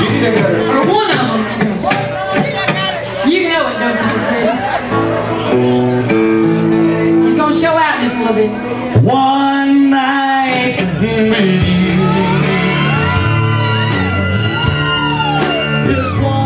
You. Or one of them. You know it, don't you, Steve? He's gonna show out in this a little bit. One night with you. This one.